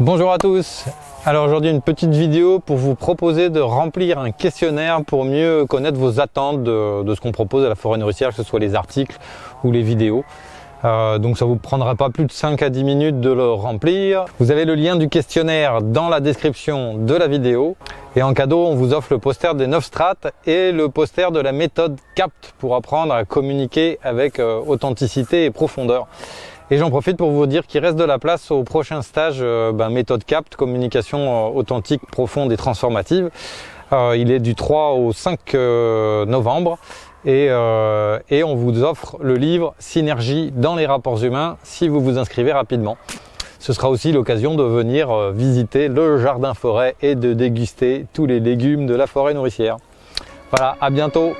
Bonjour à tous Alors aujourd'hui une petite vidéo pour vous proposer de remplir un questionnaire pour mieux connaître vos attentes de, ce qu'on propose à la forêt nourricière, que ce soit les articles ou les vidéos. Euh, donc ça vous prendra pas plus de 5 à 10 minutes de le remplir. Vous avez le lien du questionnaire dans la description de la vidéo. Et en cadeau, on vous offre le poster des 9 strates et le poster de la méthode CAPT pour apprendre à communiquer avec euh, authenticité et profondeur. Et j'en profite pour vous dire qu'il reste de la place au prochain stage euh, ben, méthode CAPT, communication euh, authentique, profonde et transformative. Euh, il est du 3 au 5 novembre. Et, et, on vous offre le livre Synergie dans les rapports humains si vous vous inscrivez rapidement. Ce sera aussi l'occasion de venir visiter le jardin forêt et de déguster tous les légumes de la forêt nourricière. Voilà, à bientôt